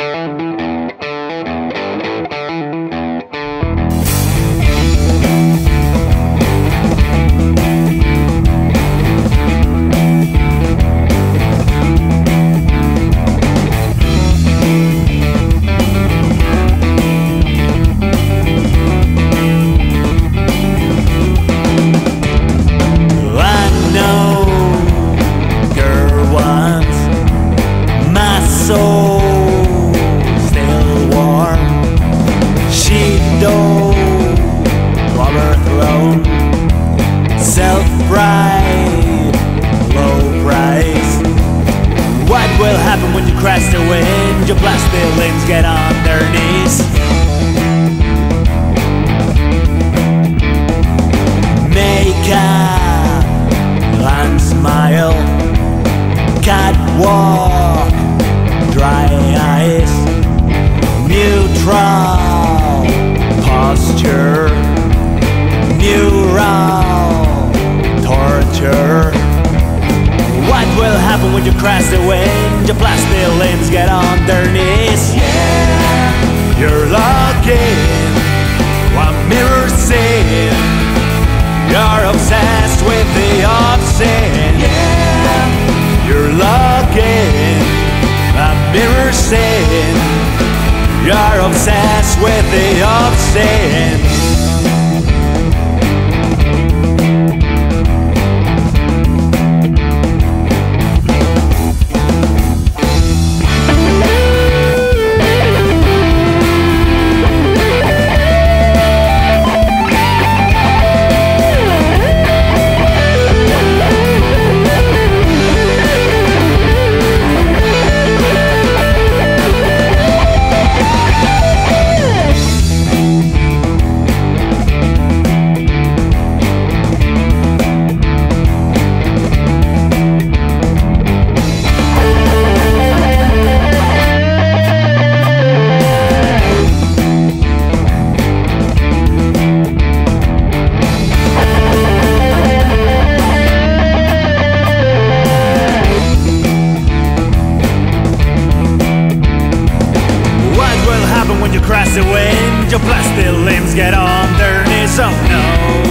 Thank. Happen when you crash the wind? Your blast buildings get on their knees. Make a land smile, catwalk, dry eyes, neutral posture, neural torture. What will happen when you crash the wind? Your plastic limbs get underneath. Yeah, you're looking what mirrors see. You're obsessed with the obscene. Yeah, you're looking what mirrors see. You're obsessed with the obscene. across the wind Your plastic limbs get underneath some oh, no.